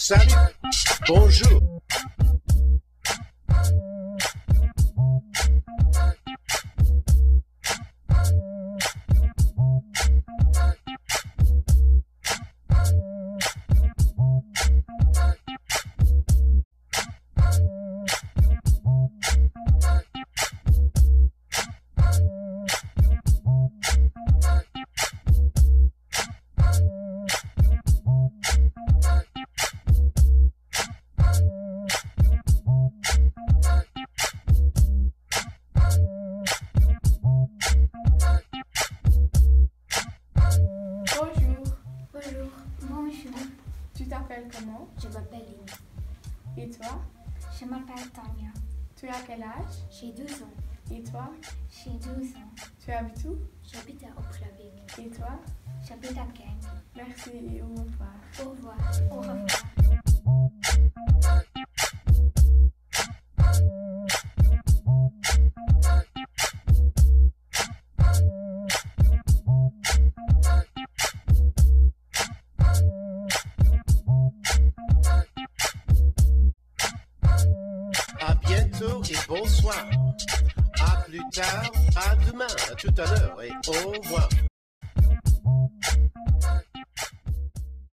Salut. Bonjour. Tu t'appelles comment? Je m'appelle Lina. Et toi? Je m'appelle Tania. Tu as quel âge? J'ai 12 ans. Et toi? J'ai 12 ans. Tu habites où? J'habite à Oplavik. Et toi? J'habite à Genk. Merci et au revoir. Au revoir. Au revoir. Et bonsoir. À plus tard, à demain, à tout à l'heure et au revoir.